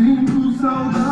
sinto saudade.